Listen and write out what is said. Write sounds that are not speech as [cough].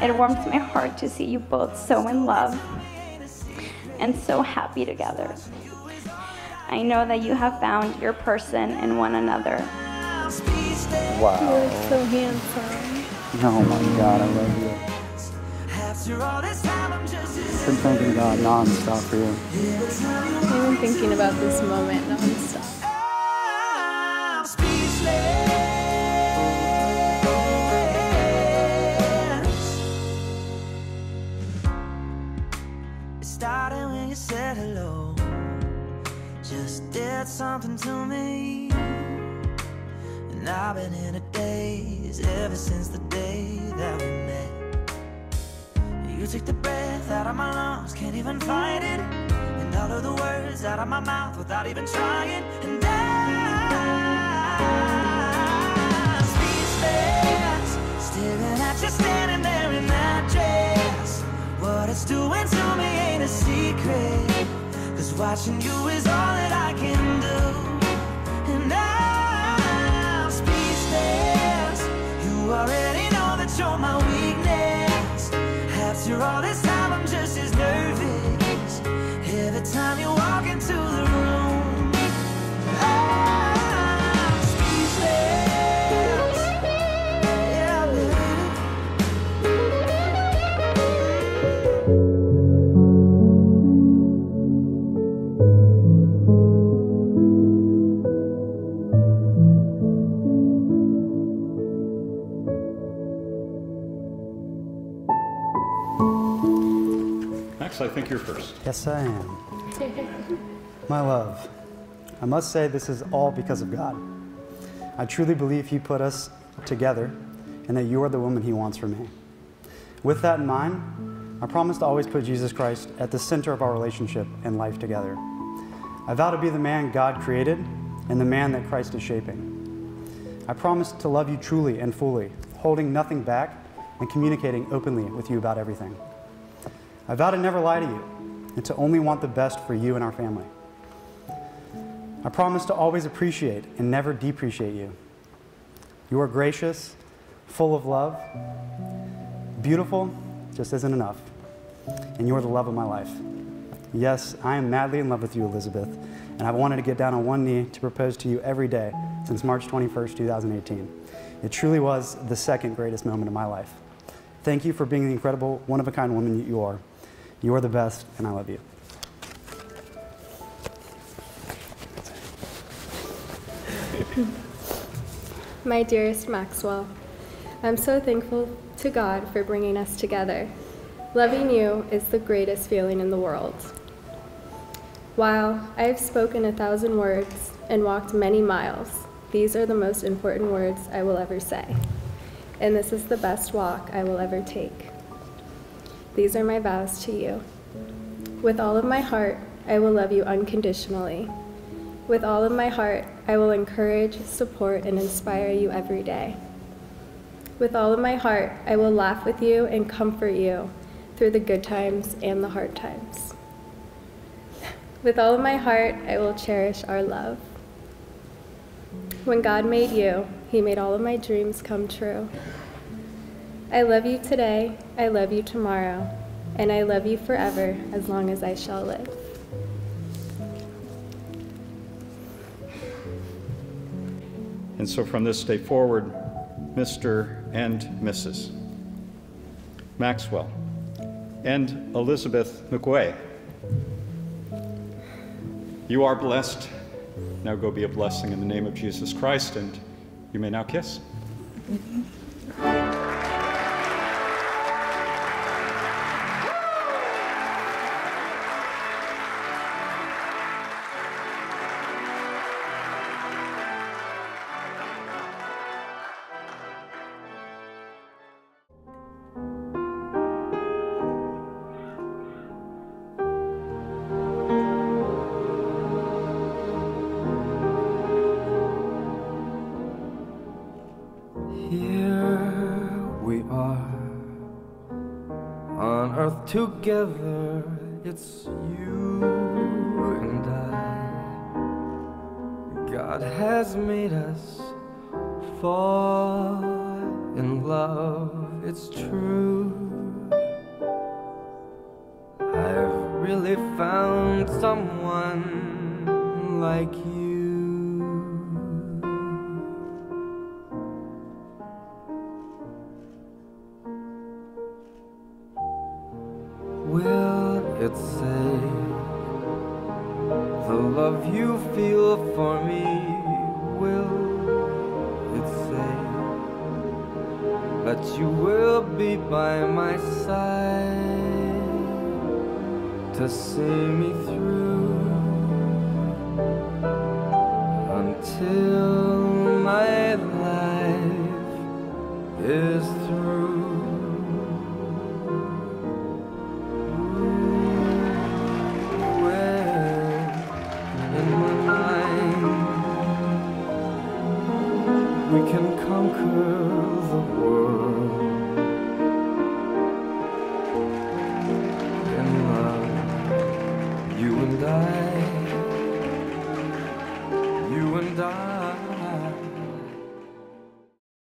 It warms my heart to see you both so in love and so happy together. I know that you have found your person in one another. Wow. You're so handsome. Oh my God, I love you. I've Been thanking God nonstop for you. I've been thinking about this moment nonstop. Just did something to me. And I've been in a daze ever since the day that we met. You took the breath out of my lungs, can't even fight it. And all of the words out of my mouth without even trying. And I'm speechless, staring at you standing there in that dress. What it's doing to me ain't a secret. Watching you is all that I can do. And I'm speechless. You already know that you're my weakness. After all this think you're first. Yes, I am. [laughs] My love, I must say this is all because of God. I truly believe He put us together and that you are the woman He wants for me. With that in mind, I promise to always put Jesus Christ at the center of our relationship and life together. I vow to be the man God created and the man that Christ is shaping. I promise to love you truly and fully, holding nothing back and communicating openly with you about everything. I vow to never lie to you and to only want the best for you and our family. I promise to always appreciate and never depreciate you. You are gracious, full of love, beautiful, just isn't enough, and you are the love of my life. Yes, I am madly in love with you, Elizabeth, and I've wanted to get down on one knee to propose to you every day since March 21st, 2018. It truly was the second greatest moment of my life. Thank you for being the incredible, one of a kind woman that you are. You are the best, and I love you. [laughs] My dearest Maxwell, I'm so thankful to God for bringing us together. Loving you is the greatest feeling in the world. While I have spoken a thousand words and walked many miles, these are the most important words I will ever say. And this is the best walk I will ever take. These are my vows to you. With all of my heart, I will love you unconditionally. With all of my heart, I will encourage, support, and inspire you every day. With all of my heart, I will laugh with you and comfort you through the good times and the hard times. [laughs] With all of my heart, I will cherish our love. When God made you, He made all of my dreams come true. I love you today, I love you tomorrow, and I love you forever as long as I shall live. And so from this day forward, Mr. and Mrs. Maxwell and Elizabeth McWay. You are blessed. Now go be a blessing in the name of Jesus Christ, and you may now kiss. Together. It's you and I. God has made us fall in love. it's true. I've really found someone like you. It say the love you feel for me? Will it say that you will be by my side to see me through